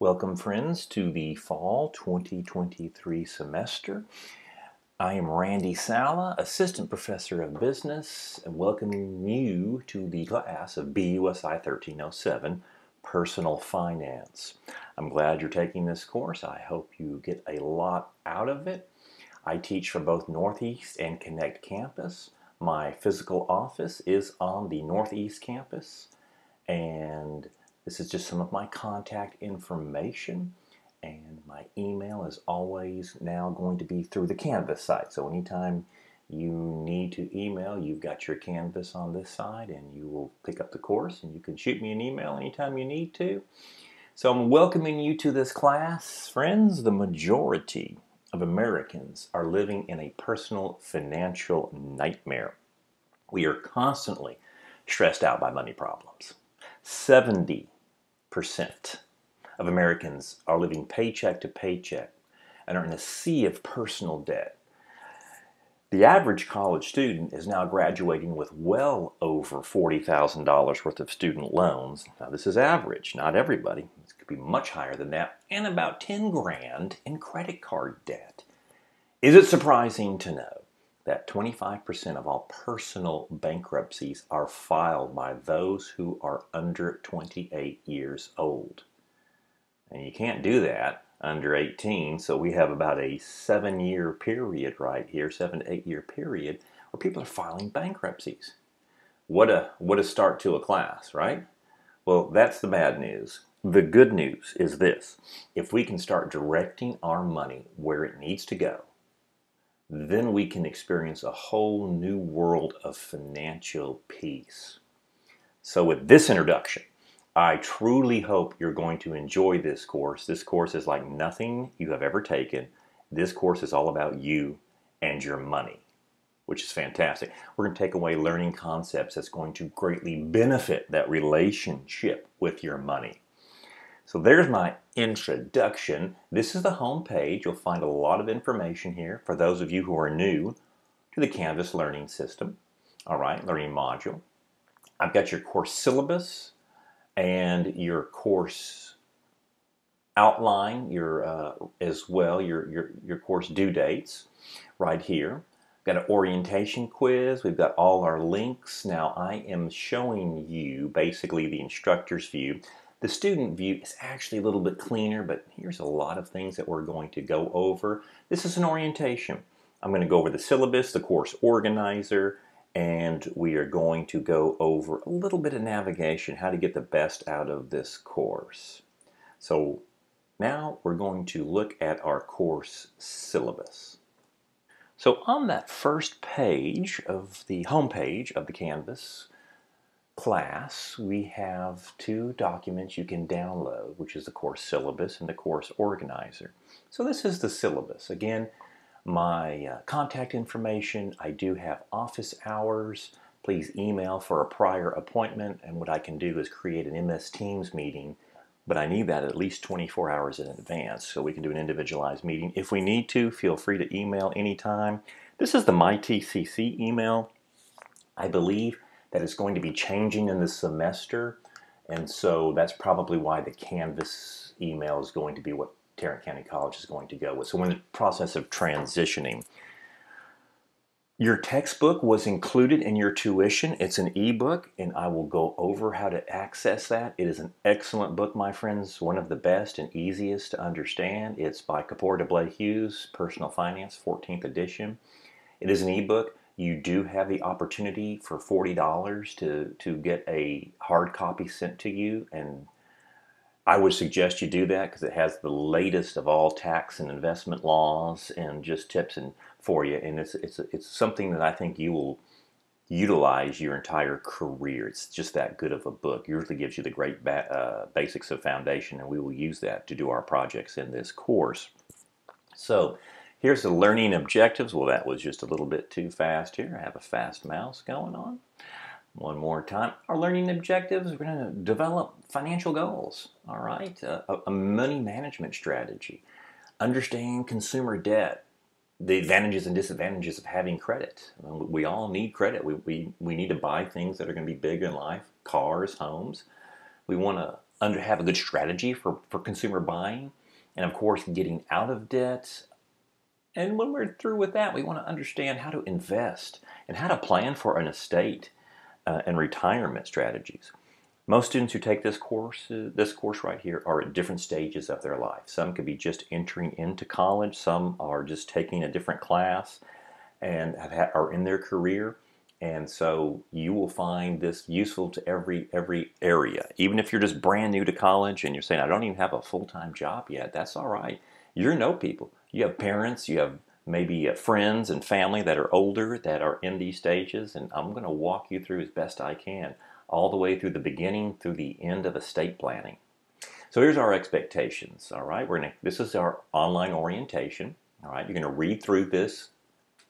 Welcome, friends, to the fall 2023 semester. I am Randy Saleh, Assistant Professor of Business, and welcoming you to the class of BUSI 1307 Personal Finance. I'm glad you're taking this course. I hope you get a lot out of it. I teach from both Northeast and Connect campus. My physical office is on the Northeast campus, and this is just some of my contact information and my email is always now going to be through the Canvas site. So anytime you need to email, you've got your Canvas on this side and you will pick up the course and you can shoot me an email anytime you need to. So I'm welcoming you to this class. Friends, the majority of Americans are living in a personal financial nightmare. We are constantly stressed out by money problems. 70 percent of Americans are living paycheck to paycheck and are in a sea of personal debt. The average college student is now graduating with well over $40,000 worth of student loans. Now, this is average, not everybody. It could be much higher than that, and about 10 grand in credit card debt. Is it surprising to know that 25% of all personal bankruptcies are filed by those who are under 28 years old. And you can't do that under 18, so we have about a seven year period right here, seven to eight year period, where people are filing bankruptcies. What a, what a start to a class, right? Well, that's the bad news. The good news is this if we can start directing our money where it needs to go, then we can experience a whole new world of financial peace. So, with this introduction, I truly hope you're going to enjoy this course. This course is like nothing you have ever taken. This course is all about you and your money, which is fantastic. We're going to take away learning concepts that's going to greatly benefit that relationship with your money. So there's my introduction. This is the home page. You'll find a lot of information here for those of you who are new to the Canvas learning system. All right, learning module. I've got your course syllabus and your course outline, your uh, as well your, your your course due dates right here. We've got an orientation quiz. We've got all our links. Now I am showing you basically the instructor's view. The student view is actually a little bit cleaner, but here's a lot of things that we're going to go over. This is an orientation. I'm going to go over the syllabus, the course organizer, and we are going to go over a little bit of navigation, how to get the best out of this course. So now we're going to look at our course syllabus. So on that first page of the home page of the Canvas, class, we have two documents you can download, which is the course syllabus and the course organizer. So this is the syllabus. Again, my uh, contact information, I do have office hours. Please email for a prior appointment, and what I can do is create an MS Teams meeting, but I need that at least 24 hours in advance so we can do an individualized meeting. If we need to, feel free to email anytime. This is the MyTCC email. I believe that is going to be changing in the semester. And so that's probably why the Canvas email is going to be what Tarrant County College is going to go with. So we're in the process of transitioning. Your textbook was included in your tuition. It's an ebook, and I will go over how to access that. It is an excellent book, my friends, one of the best and easiest to understand. It's by Kapoor Dlabay Hughes, Personal Finance, 14th edition. It is an ebook you do have the opportunity for $40 to, to get a hard copy sent to you. And I would suggest you do that because it has the latest of all tax and investment laws and just tips and for you. And it's, it's, it's something that I think you will utilize your entire career. It's just that good of a book. It usually gives you the great ba- uh, basics of foundation, and we will use that to do our projects in this course. So, Here's the learning objectives. Well, that was just a little bit too fast here. I have a fast mouse going on. One more time. Our learning objectives, we're going to develop financial goals, all right? Uh, a money management strategy. Understand consumer debt, the advantages and disadvantages of having credit. We all need credit. We, we, we need to buy things that are going to be big in life, cars, homes. We want to under have a good strategy for, for consumer buying, and of course, getting out of debt. And when we're through with that, we want to understand how to invest and how to plan for an estate uh, and retirement strategies. Most students who take this course, uh, this course right here, are at different stages of their life. Some could be just entering into college. Some are just taking a different class and have, are in their career. And so you will find this useful to every every area. Even if you're just brand new to college and you're saying, I don't even have a full-time job yet, that's all right. You know people. You have parents, you have maybe uh, friends and family that are older that are in these stages, and I'm going to walk you through as best I can, all the way through the beginning through the end of estate planning. So here's our expectations. All right, we're gonna. This is our online orientation. All right, you're going to read through this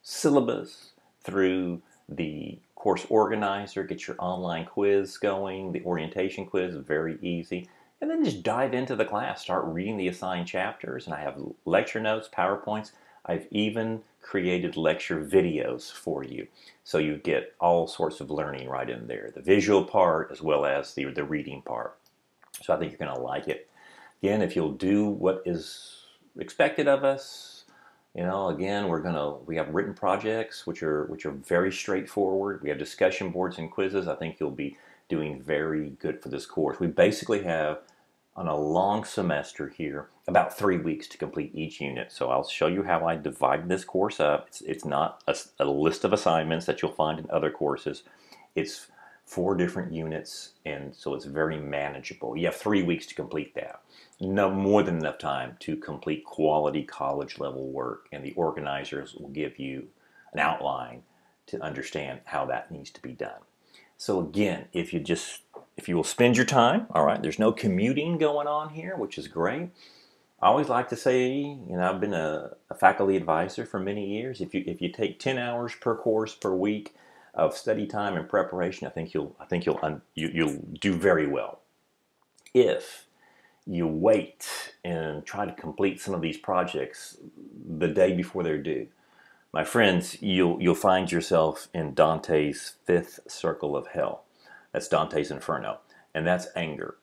syllabus through the course organizer, get your online quiz going. The orientation quiz very easy. And then just dive into the class, start reading the assigned chapters. And I have lecture notes, PowerPoints. I've even created lecture videos for you. So you get all sorts of learning right in there the visual part as well as the, the reading part. So I think you're going to like it. Again, if you'll do what is expected of us, you know, again, we're gonna we have written projects which are which are very straightforward. We have discussion boards and quizzes. I think you'll be doing very good for this course. We basically have on a long semester here about three weeks to complete each unit. So I'll show you how I divide this course up. It's, it's not a, a list of assignments that you'll find in other courses. It's four different units, and so it's very manageable. You have three weeks to complete that. No more than enough time to complete quality college level work, and the organizers will give you an outline to understand how that needs to be done. So again, if you just if you will spend your time, all right, there's no commuting going on here, which is great. I always like to say, you know, I've been a, a faculty advisor for many years. If you if you take 10 hours per course per week, of study time and preparation, I think you'll I think you'll un, you, you'll do very well. If you wait and try to complete some of these projects the day before they're due, my friends, you'll you'll find yourself in Dante's fifth circle of hell. That's Dante's Inferno, and that's anger,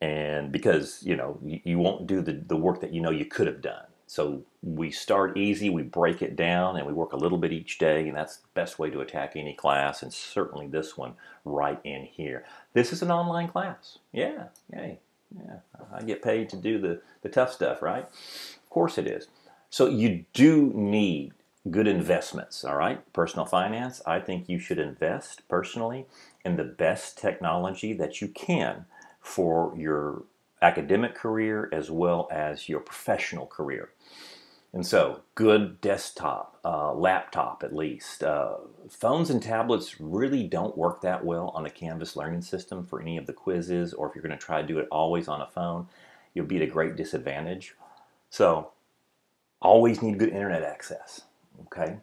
and because you know you, you won't do the the work that you know you could have done so we start easy, we break it down, and we work a little bit each day, and that's the best way to attack any class, and certainly this one right in here. This is an online class. Yeah, yay. Yeah, I get paid to do the, the tough stuff, right? Of course it is. So you do need good investments, all right? Personal finance, I think you should invest personally in the best technology that you can for your academic career as well as your professional career. And so, good desktop, uh, laptop at least. Uh, phones and tablets really don't work that well on the Canvas learning system for any of the quizzes, or if you're going to try to do it always on a phone, you'll be at a great disadvantage. So, always need good internet access, okay?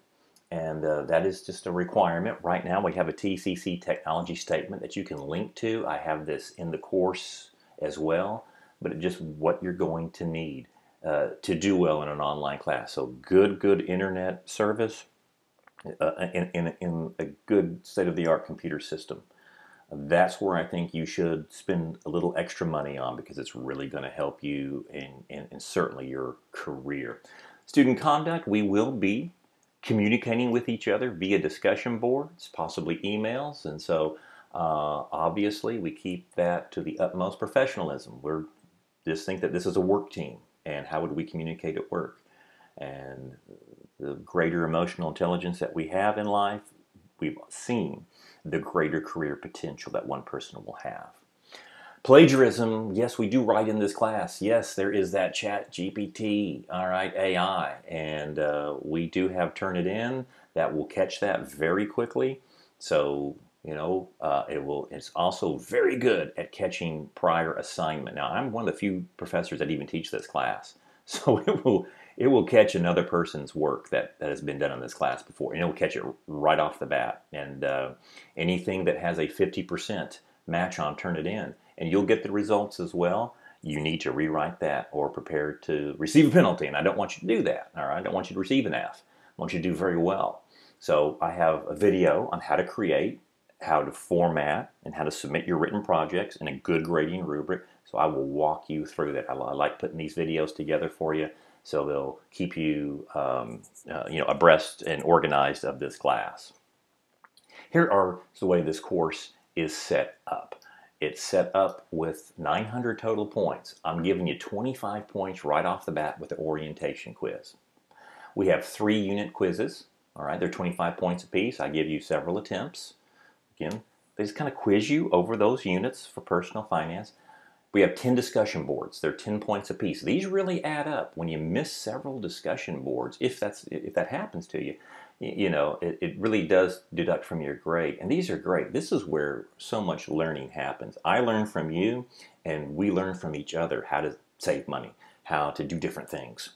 And uh, that is just a requirement. Right now, we have a TCC technology statement that you can link to. I have this in the course as well, but just what you're going to need uh, to do well in an online class. So good, good internet service uh, in, in, in a good state-of-the-art computer system. That's where I think you should spend a little extra money on because it's really going to help you in, in, in certainly your career. Student conduct, we will be communicating with each other via discussion boards, possibly emails, and so uh, obviously we keep that to the utmost professionalism. We're just think that this is a work team and how would we communicate at work? And the greater emotional intelligence that we have in life we've seen the greater career potential that one person will have plagiarism yes we do write in this class yes there is that chat gpt all right ai and uh, we do have Turnitin that will catch that very quickly so you know, uh, it will. It's also very good at catching prior assignment. Now, I'm one of the few professors that even teach this class, so it will it will catch another person's work that, that has been done in this class before, and it will catch it right off the bat. And uh, anything that has a 50% match on Turnitin, and you'll get the results as well. You need to rewrite that or prepare to receive a penalty, and I don't want you to do that. All right, I don't want you to receive an F. I want you to do very well. So I have a video on how to create how to format and how to submit your written projects in a good grading rubric So I will walk you through that. I, like putting these videos together for you so they'll keep you, um, uh, you know, abreast and organized of this class. Here are the way this course is set up. It's set up with 900 total points. I'm giving you 25 points right off the bat with the orientation quiz. We have three unit quizzes. All right, they're 25 points apiece. I give you several attempts. Again, they just kind of quiz you over those units for personal finance. We have 10 discussion boards. They're 10 points apiece. These really add up. When you miss several discussion boards, if that's if that happens to you, you know, it, it really does deduct from your grade. And these are great. This is where so much learning happens. I learn from you, and we learn from each other how to save money, how to do different things.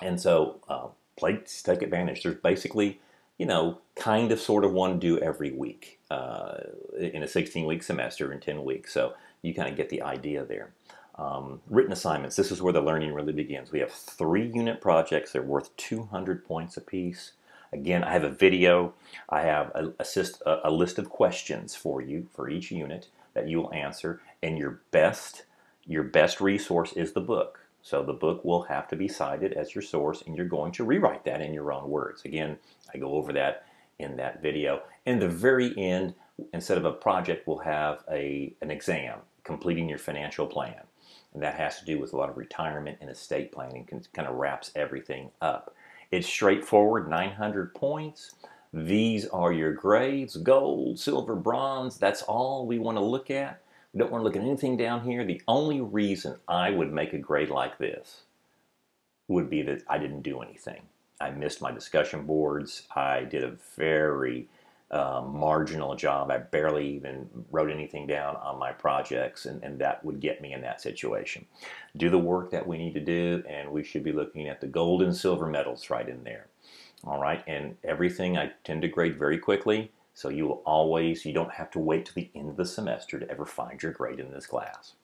And so, uh, take advantage. There's basically, you know, kind of sort of one due every week uh, in a 16 week semester in 10 weeks. So you kind of get the idea there. Um, written assignments, this is where the learning really begins. We have three unit projects, they're worth 200 points apiece. Again, I have a video, I have a, assist, a, a list of questions for you for each unit that you will answer, and your best, your best resource is the book. So the book will have to be cited as your source, and you're going to rewrite that in your own words. Again, I go over that in that video. In the very end, instead of a project, we'll have a, an exam completing your financial plan. And that has to do with a lot of retirement and estate planning, kind of wraps everything up. It's straightforward, 900 points. These are your grades, gold, silver, bronze. That's all we want to look at. We don't want to look at anything down here. The only reason I would make a grade like this would be that I didn't do anything. I missed my discussion boards. I did a very um, marginal job. I barely even wrote anything down on my projects, and, and that would get me in that situation. Do the work that we need to do, and we should be looking at the gold and silver medals right in there. All right, and everything I tend to grade very quickly, so you will always, you don't have to wait to the end of the semester to ever find your grade in this class.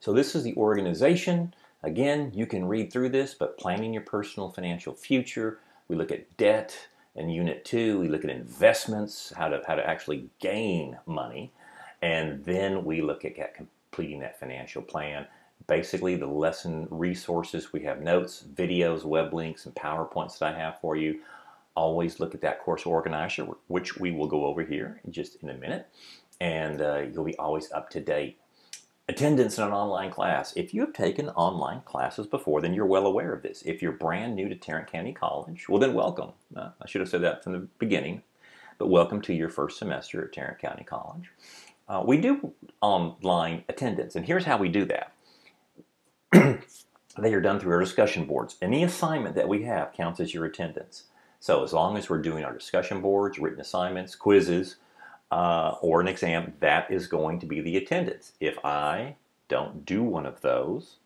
So this is the organization. Again, you can read through this, but planning your personal financial future, we look at debt, in Unit 2, we look at investments, how to, how to actually gain money. And then we look at completing that financial plan. Basically, the lesson resources, we have notes, videos, web links, and PowerPoints that I have for you. Always look at that course organizer, which we will go over here in just in a minute. And uh, you'll be always up to date Attendance in an online class. If you have taken online classes before, then you're well aware of this. If you're brand new to Tarrant County College, well then welcome. Uh, I should have said that from the beginning, but welcome to your first semester at Tarrant County College. Uh, we do online attendance, and here's how we do that. they are done through our discussion boards. Any assignment that we have counts as your attendance. So as long as we're doing our discussion boards, written assignments, quizzes, uh, or an exam, that is going to be the attendance. If I don't do one of those,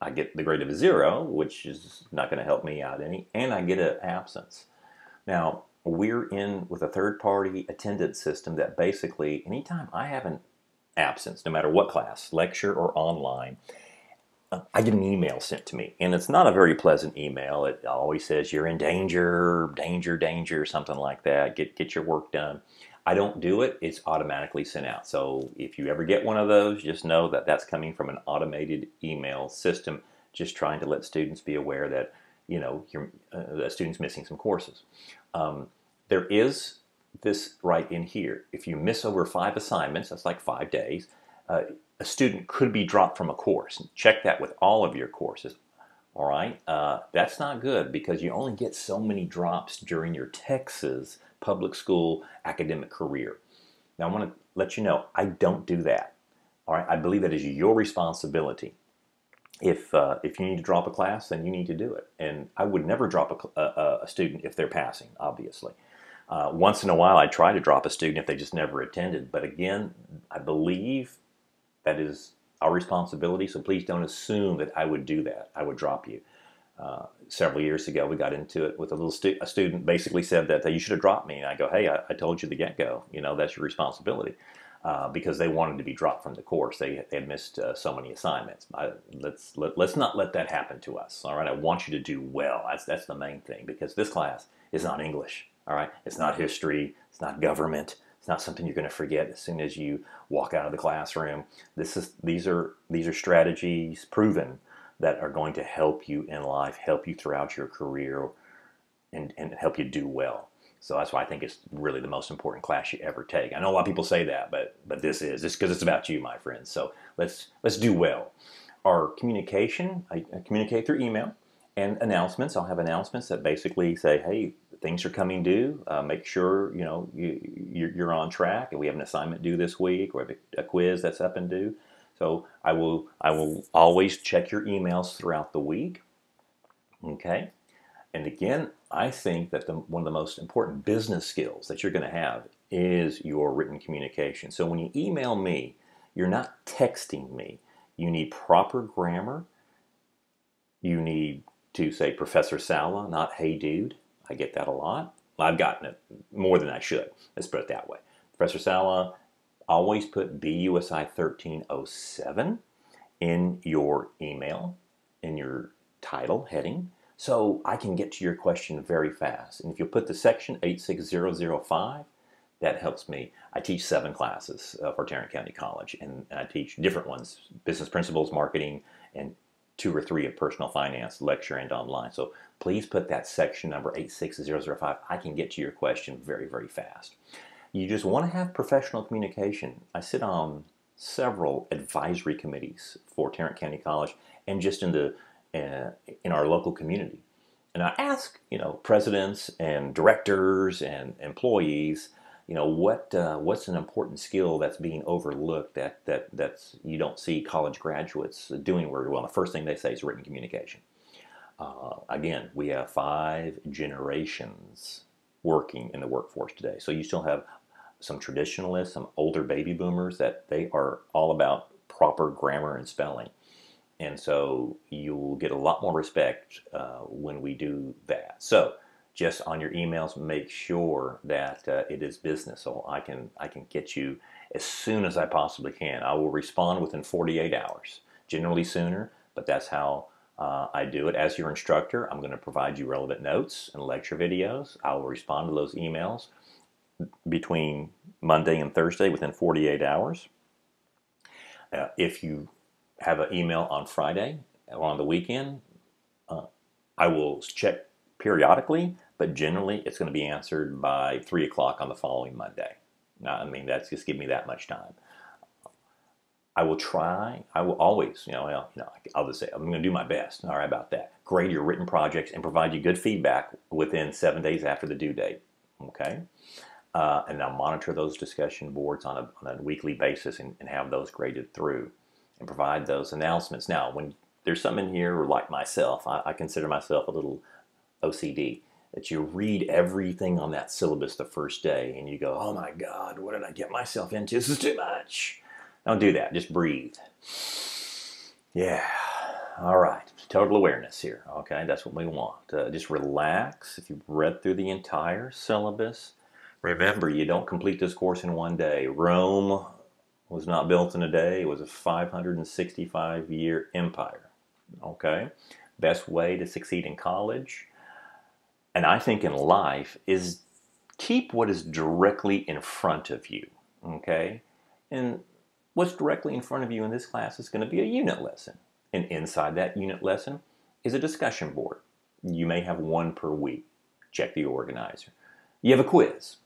I get the grade of zero, which is not going to help me out any, and I get an absence. Now, we're in with a third party attendance system that basically, anytime I have an absence, no matter what class, lecture or online, I get an email sent to me, and it's not a very pleasant email. It always says you're in danger, danger, danger, something like that. Get get your work done. I don't do it, it's automatically sent out. So if you ever get one of those, just know that that's coming from an automated email system, just trying to let students be aware that, you know, you're, uh, a student's missing some courses. Um, there is this right in here. If you miss over five assignments, that's like five days, uh, a student could be dropped from a course. Check that with all of your courses. All right, uh, that's not good because you only get so many drops during your Texas public school academic career. Now, I want to let you know I don't do that. All right, I believe that is your responsibility. If uh, if you need to drop a class, then you need to do it. And I would never drop a, a, a student if they're passing, obviously. Uh, once in a while, I try to drop a student if they just never attended. But again, I believe that is our responsibility. So please don't assume that I would do that. I would drop you. Uh, several years ago, we got into it with a little stu- a student basically said that you should have dropped me. And I go, hey, I, I told you the get go. You know, that's your responsibility. Uh, because they wanted to be dropped from the course. They, they had missed uh, so many assignments. I, let's let, let's not let that happen to us. All right, I want you to do well. That's that's the main thing because this class is not English. All right, it's not history. It's not government. It's not something you're going to forget as soon as you walk out of the classroom. This is these are these are strategies proven that are going to help you in life, help you throughout your career, and, and help you do well. So that's why I think it's really the most important class you ever take. I know a lot of people say that, but but this is just because it's about you, my friends. So let's let's do well. Our communication, I, I communicate through email and announcements. I'll have announcements that basically say, "Hey, things are coming due. Uh, make sure you know you, you're, on track, and we have an assignment due this week, or a quiz that's up and due." So I will I will always check your emails throughout the week. Okay, and again, I think that the, one of the most important business skills that you're going to have is your written communication. So when you email me, you're not texting me. You need proper grammar. You need to say Professor Saleh, not Hey Dude. I get that a lot. I've gotten it more than I should. Let's put it that way. Professor Saleh, always put BUSI 1307 in your email, in your title heading, so I can get to your question very fast. And if you put the section 86005, that helps me. I teach seven classes uh, for Tarrant County College, and, and I teach different ones business principles, marketing, and two or three of personal finance, lecture and online. So please put that section number 86005. I can get to your question very, very fast. You just want to have professional communication. I sit on several advisory committees for Tarrant County College and just in the uh, in our local community. And I ask, you know, presidents and directors and employees, you know, what uh, what's an important skill that's being overlooked that that that's you don't see college graduates doing very well. The first thing they say is written communication. Uh, again, we have five generations working in the workforce today. So you still have some traditionalists, some older baby boomers that they are all about proper grammar and spelling. And so you'll get a lot more respect uh, when we do that. So just on your emails, make sure that uh, it is business. So I can I can get you as soon as I possibly can. I will respond within 48 hours, generally sooner, but that's how uh, I do it. As your instructor, I'm going to provide you relevant notes and lecture videos. I will respond to those emails between Monday and Thursday within 48 hours. Uh, if you have an email on Friday or on the weekend, uh, I will check periodically, but generally it's going to be answered by 3 o'clock on the following Monday. Now, I mean, that's just give me that much time. I will try, I will always, you know, well, you know I'll just say, I'm going to do my best, all right, about that. Grade your written projects and provide you good feedback within seven days after the due date, okay? Uh, and now monitor those discussion boards on a, on a weekly basis and, and, have those graded through and provide those announcements. Now, when there's some in here, like myself, I, I consider myself a little OCD, that you read everything on that syllabus the first day and you go, oh my God, what did I get myself into? This is too much. Don't do that. Just breathe. Yeah. All right. Total awareness here. Okay. That's what we want. Uh, just relax. If you've read through the entire syllabus, Remember, you don't complete this course in one day. Rome was not built in a day. It was a 565 year empire. Okay? Best way to succeed in college, and I think in life, is keep what is directly in front of you. Okay? And what's directly in front of you in this class is going to be a unit lesson. And inside that unit lesson is a discussion board. You may have one per week. Check the organizer. You have a quiz.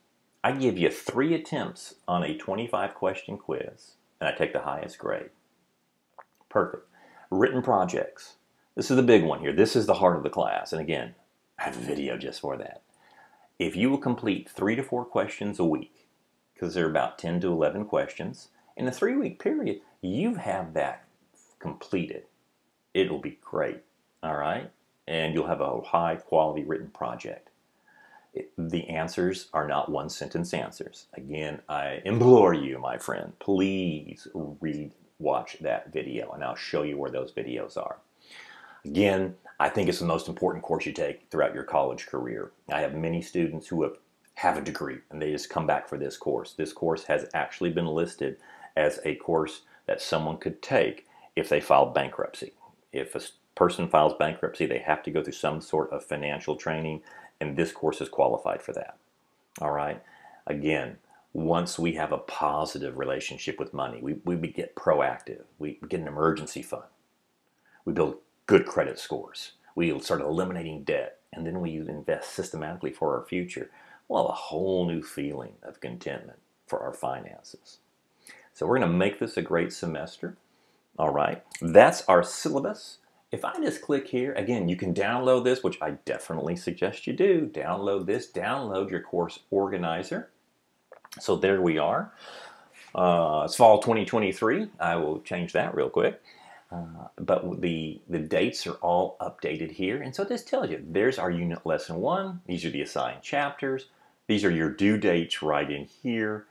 I give you three attempts on a 25 question quiz, and I take the highest grade. Perfect. Written projects. This is the big one here. This is the heart of the class. And again, I have a video just for that. If you will complete three to four questions a week, because there are about 10 to 11 questions, in a three week period, you have that completed. It'll be great. All right? And you'll have a high quality written project the answers are not one sentence answers. Again, I implore you, my friend, please read, watch that video, and I'll show you where those videos are. Again, I think it's the most important course you take throughout your college career. I have many students who have, have a degree and they just come back for this course. This course has actually been listed as a course that someone could take if they filed bankruptcy. If a person files bankruptcy, they have to go through some sort of financial training and this course is qualified for that. All right. Again, once we have a positive relationship with money. We, we get proactive. We get an emergency fund. We build good credit scores. We start eliminating debt. And then we invest systematically for our future. We'll have a whole new feeling of contentment for our finances. So we're going to make this a great semester. All right. That's our syllabus. If I just click here, again, you can download this, which I definitely suggest you do. Download this, download your course organizer. So there we are. Uh, it's fall 2023. I will change that real quick. Uh, but the, the dates are all updated here. And so this tells you, there's our unit lesson one. These are the assigned chapters. These are your due dates right in here.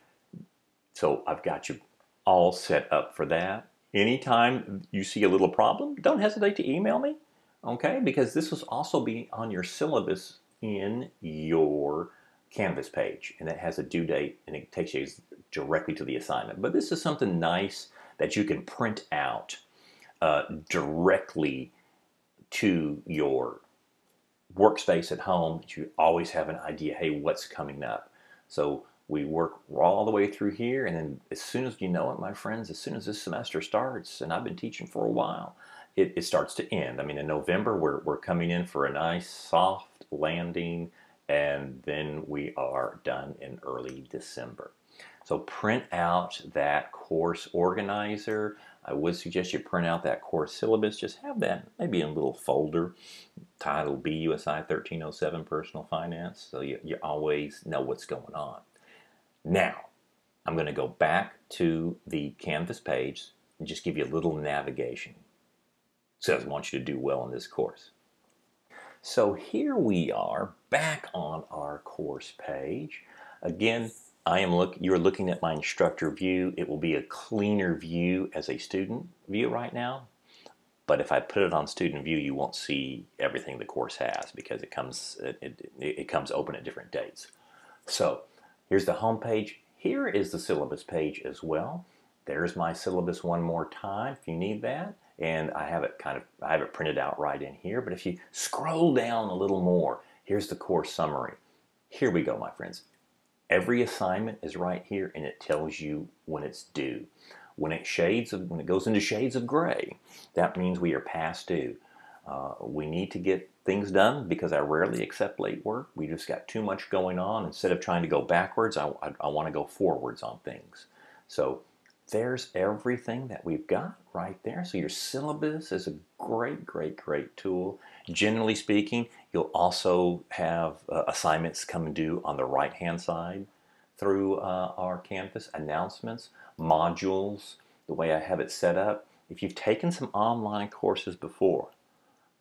So I've got you all set up for that. Anytime you see a little problem, don't hesitate to email me, okay? Because this will also be on your syllabus in your Canvas page, and it has a due date, and it takes you directly to the assignment. But this is something nice that you can print out uh, directly to your workspace at home. You always have an idea, hey, what's coming up. So we work all the way through here, and then as soon as you know it, my friends, as soon as this semester starts, and I've been teaching for a while, it, it starts to end. I mean, in November, we're, we're coming in for a nice soft landing and then we are done in early December. So print out that course organizer. I would suggest you print out that course syllabus. Just have that maybe in a little folder titled BUSI 1307 Personal Finance so you, you always know what's going on. Now, I'm going to go back to the Canvas page and just give you a little navigation. Says I want you to do well in this course. So here we are back on our course page. Again, I am look you're looking at my instructor view. It will be a cleaner view as a student view right now. But if I put it on student view, you won't see everything the course has because it comes it, it, it comes open at different dates. So here's the home page. Here is the syllabus page as well. There's my syllabus one more time if you need that. And I have it kind of I have it printed out right in here. But if you scroll down a little more here's the course summary. Here we go my friends. Every assignment is right here and it tells you when it's due. When it shades of when it goes into shades of gray that means we are past due uh, we need to get things done because I rarely accept late work we just got too much going on instead of trying to go backwards I, I, I want to go forwards on things so there's everything that we've got right there. So your syllabus is a great, great, great tool. Generally speaking, you'll also have uh, assignments come due on the right-hand side through uh, our Canvas, announcements, modules, the way I have it set up. If you've taken some online courses before,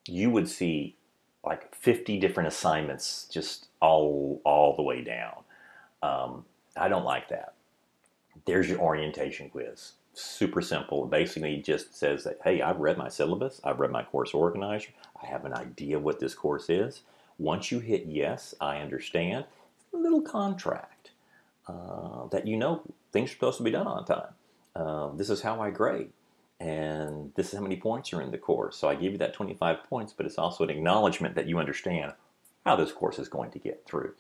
you would see like 50 different assignments just all, all the way down. Um, I don't like that there's your orientation quiz. Super simple. Basically just says that, hey, I've read my syllabus, I've read my course organizer, I have an idea what this course is. Once you hit yes, I understand, a little contract uh, that you know things are supposed to be done on time. Uh, this is how I grade, and this is how many points are in the course. So I give you that 25 points, but it's also an acknowledgement that you understand how this course is going to get through.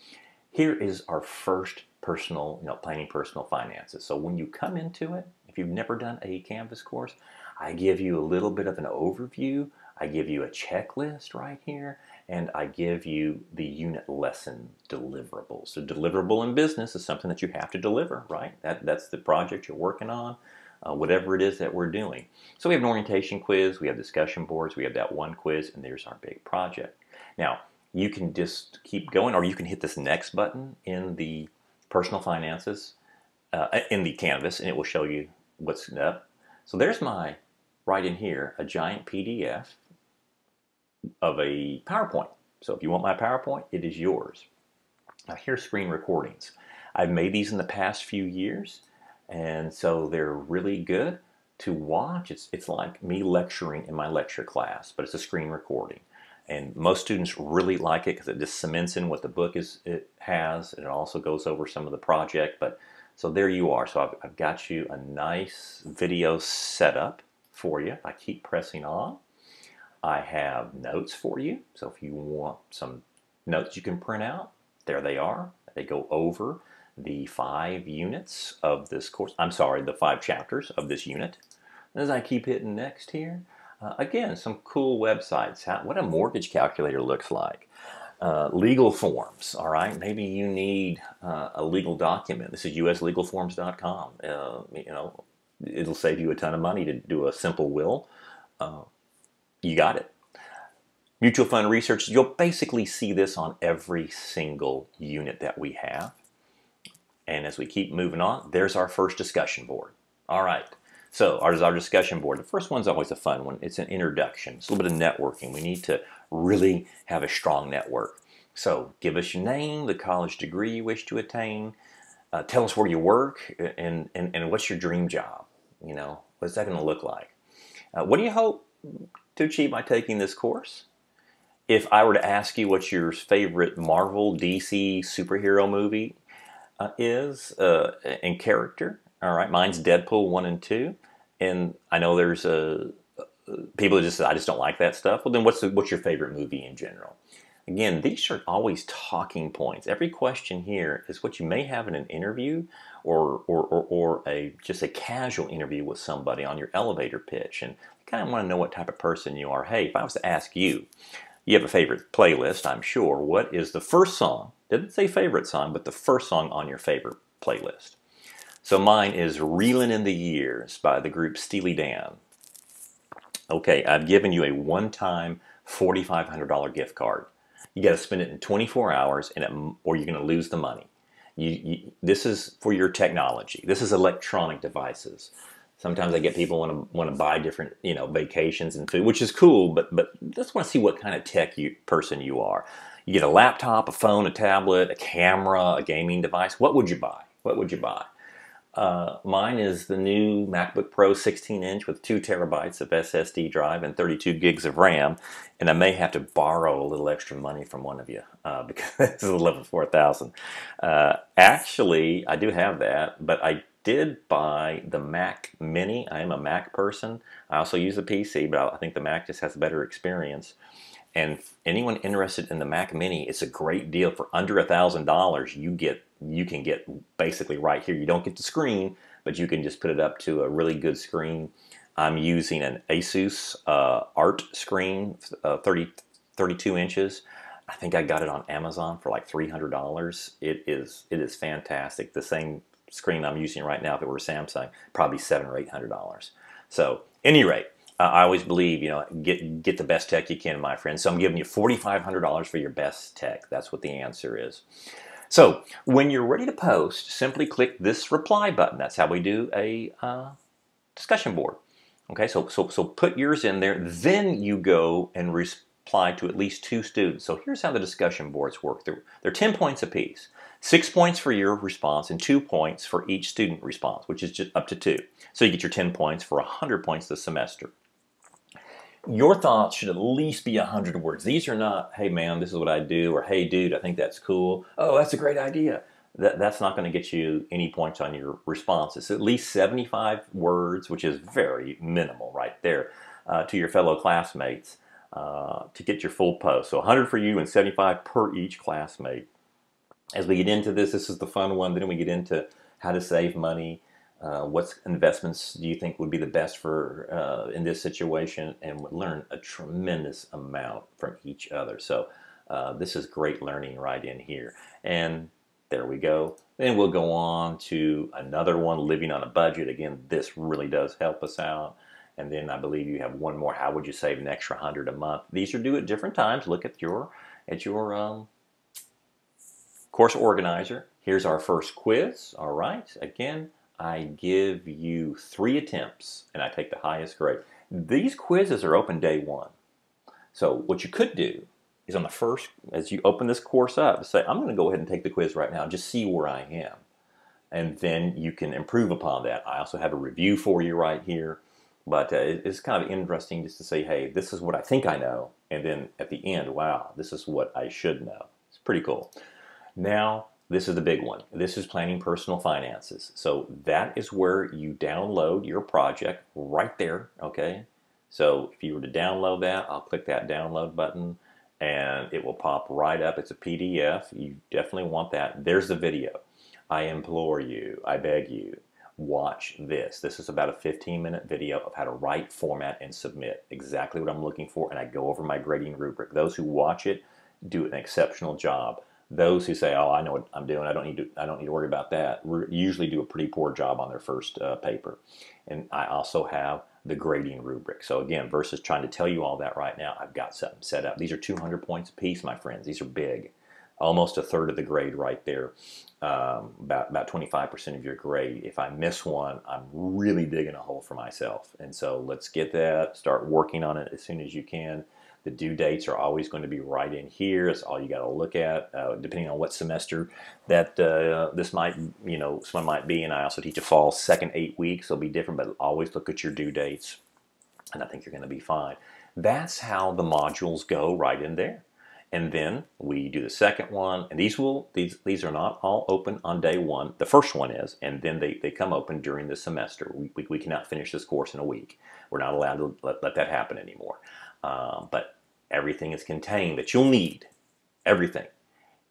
Here is our first personal, you know, planning personal finances. So when you come into it, if you've never done a Canvas course, I give you a little bit of an overview. I give you a checklist right here, and I give you the unit lesson deliverables. So deliverable in business is something that you have to deliver, right? That, that's the project you're working on, uh, whatever it is that we're doing. So we have an orientation quiz, we have discussion boards, we have that one quiz, and there's our big project. Now, you can just keep going, or you can hit this next button in the personal finances uh, in the canvas and it will show you what's up. So there's my, right in here, a giant PDF of a PowerPoint. So if you want my PowerPoint, it is yours. Now here's screen recordings. I've made these in the past few years and so they're really good to watch. It's, it's like me lecturing in my lecture class, but it's a screen recording. And most students really like it because it just cements in what the book is it has and it also goes over some of the project but so there you are. So I've, I've got you a nice video set up for you. I keep pressing on. I have notes for you. So if you want some notes you can print out there they are. They go over the five units of this course. I'm sorry, the five chapters of this unit. As I keep hitting next here, uh, again, some cool websites. How, what a mortgage calculator looks like. Uh, legal forms, all right? Maybe you need uh, a legal document. This is uslegalforms.com. Uh, you know, it'll save you a ton of money to do a simple will. Uh, you got it. Mutual fund research, you'll basically see this on every single unit that we have. And as we keep moving on, there's our first discussion board. All right. So ours our discussion board. The first one's always a fun one. It's an introduction. It's a little bit of networking. We need to really have a strong network. So give us your name, the college degree you wish to attain. Uh, tell us where you work and, and, and what's your dream job. You know, what's that going to look like? Uh, what do you hope to achieve by taking this course? If I were to ask you what's your favorite Marvel, DC superhero movie uh, is uh, in character, all right, mine's Deadpool 1 and 2. And I know there's a, uh, people who just I just don't like that stuff. Well, then what's, the, what's your favorite movie in general? Again, these are always talking points. Every question here is what you may have in an interview or, or, or, or a just a casual interview with somebody on your elevator pitch. And kind of want to know what type of person you are. Hey, if I was to ask you, you have a favorite playlist, I'm sure. What is the first song? Didn't say favorite song, but the first song on your favorite playlist. So mine is Reelin' in the Years by the group Steely Dan. Okay, I've given you a one-time $4,500 gift card. You got to spend it in 24 hours, and it, or you're going to lose the money. You, you, this is for your technology. This is electronic devices. Sometimes I get people want to want to buy different, you know, vacations and food, which is cool. But but just want to see what kind of tech you, person you are. You get a laptop, a phone, a tablet, a camera, a gaming device. What would you buy? What would you buy? Uh, mine is the new MacBook Pro 16 inch with 2 terabytes of SSD drive and 32 gigs of RAM. And I may have to borrow a little extra money from one of you uh, because it's a level 4000. Uh, actually, I do have that, but I did buy the Mac Mini. I am a Mac person. I also use a PC, but I think the Mac just has a better experience. And anyone interested in the Mac Mini, it's a great deal for under a thousand dollars. You get you can get basically right here. You don't get the screen, but you can just put it up to a really good screen. I'm using an Asus uh, Art screen, uh, 30, 32 inches. I think I got it on Amazon for like $300. It is it is fantastic. The same screen I'm using right now, if it were Samsung, probably seven or eight hundred dollars. So, any rate, I always believe you know get get the best tech you can, my friend. So I'm giving you forty five hundred dollars for your best tech. That's what the answer is. So when you're ready to post, simply click this reply button. That's how we do a uh, discussion board. Okay, so, so, so put yours in there, then you go and reply to at least two students. So here's how the discussion boards work. They're, they're 10 points apiece. Six points for your response and two points for each student response, which is just up to two. So you get your 10 points for 100 points this semester your thoughts should at least be 100 words. These are not, hey man, this is what I do, or hey dude, I think that's cool. Oh, that's a great idea. That, that's not going to get you any points on your responses. At least 75 words, which is very minimal right there, uh, to your fellow classmates uh, to get your full post. So 100 for you and 75 per each classmate. As we get into this, this is the fun one. Then we get into how to save money, uh, what investments do you think would be the best for uh, in this situation and learn a tremendous amount from each other? So uh, this is great learning right in here. And there we go. Then we'll go on to another one living on a budget. Again this really does help us out. And then I believe you have one more. How would you save an extra hundred a month? These are due at different times. Look at your at your um, course organizer. Here's our first quiz. All right. Again I give you three attempts and I take the highest grade. These quizzes are open day one. So what you could do is on the first, as you open this course up, say, I'm going to go ahead and take the quiz right now and just see where I am. And then you can improve upon that. I also have a review for you right here. But uh, it's kind of interesting just to say, hey, this is what I think I know. And then at the end, wow, this is what I should know. It's pretty cool. Now, this is the big one. This is planning personal finances. So that is where you download your project right there, okay? So if you were to download that, I'll click that download button and it will pop right up. It's a PDF. You definitely want that. There's the video. I implore you, I beg you, watch this. This is about a 15 minute video of how to write, format, and submit. Exactly what I'm looking for, and I go over my grading rubric. Those who watch it do an exceptional job. Those who say, "Oh, I know what I'm doing. I don't need to. I don't need to worry about that," usually do a pretty poor job on their first uh, paper. And I also have the grading rubric. So again, versus trying to tell you all that right now, I've got something set up. These are 200 points apiece, my friends. These are big almost a third of the grade right there, um, about about 25% of your grade. If I miss one, I'm really digging a hole for myself. And so let's get that, start working on it as soon as you can. The due dates are always going to be right in here. It's all you got to look at, uh, depending on what semester that uh, this might, you know, this one might be. And I also teach a fall second eight weeks. It'll be different, but always look at your due dates, and I think you're going to be fine. That's how the modules go right in there and then we do the second one and these will these these are not all open on day one the first one is and then they, they come open during the semester we, we, we cannot finish this course in a week we're not allowed to let, let that happen anymore um, but everything is contained that you'll need everything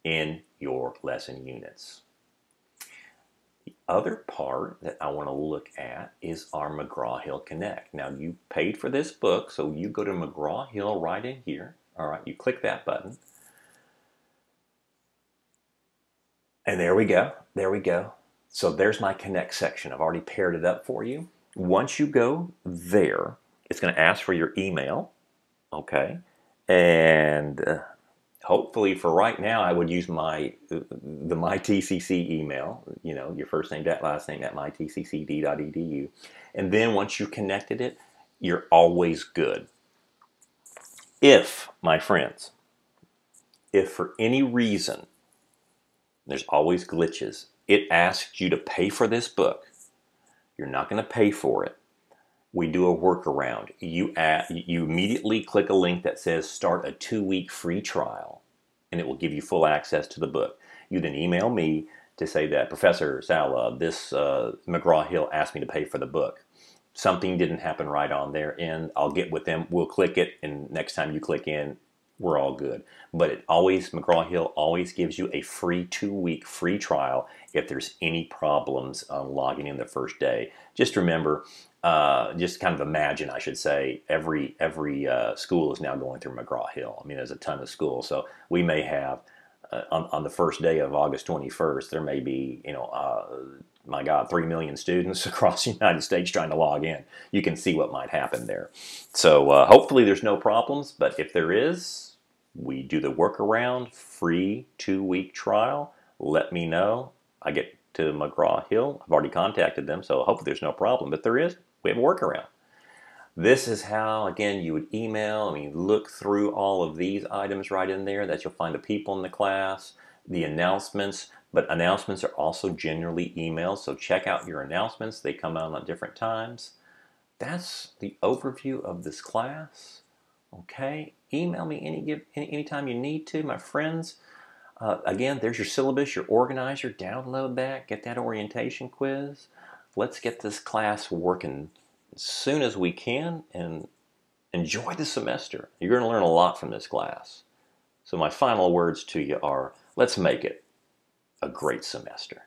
in your lesson units the other part that I want to look at is our McGraw-Hill Connect. Now you paid for this book, so you go to McGraw-Hill right in here all right, you click that button. And there we go. There we go. So there's my connect section. I've already paired it up for you. Once you go there, it's going to ask for your email. Okay. And uh, hopefully for right now, I would use my the MyTCC email, you know, your first name, that last name at mytccd.edu. And then once you connected it, you're always good. If, my friends, if for any reason, there's always glitches, it asks you to pay for this book, you're not going to pay for it. We do a workaround. You, add, you immediately click a link that says start a two week free trial, and it will give you full access to the book. You then email me to say that Professor Saleh, this uh, McGraw Hill asked me to pay for the book something didn't happen right on their end, I'll get with them. We'll click it, and next time you click in, we're all good. But it always, McGraw Hill always gives you a free two week free trial if there's any problems on logging in the first day. Just remember, uh, just kind of imagine, I should say, every every uh, school is now going through McGraw Hill. I mean, there's a ton of schools, so we may have uh, on, on the first day of August 21st, there may be, you know, uh, my God, 3 million students across the United States trying to log in. You can see what might happen there. So uh, hopefully there's no problems, but if there is, we do the workaround, free two-week trial. Let me know. I get to McGraw Hill. I've already contacted them, so hopefully there's no problem. But there is, we have a workaround. This is how, again, you would email. I mean, look through all of these items right in there that you'll find the people in the class, the announcements, but announcements are also generally emails, so check out your announcements. They come out at different times. That's the overview of this class. Okay, email me any give any anytime you need to, my friends. Uh, again, there's your syllabus, your organizer. Download that, get that orientation quiz. Let's get this class working as soon as we can and enjoy the semester. You're going to learn a lot from this class. So my final words to you are, let's make it a great semester.